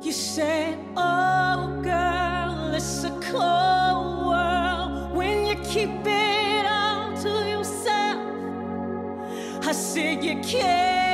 You say, Oh, girl, it's a cold world when you keep it all to yourself. I said, You can't